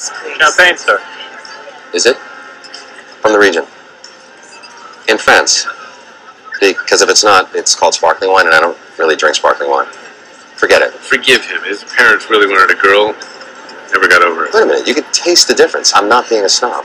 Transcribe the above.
Champagne, sir. Is it? From the region. In France. Because if it's not, it's called sparkling wine, and I don't really drink sparkling wine. Forget it. Forgive him. His parents really wanted a girl. Never got over it. Wait a minute, you could taste the difference. I'm not being a snob.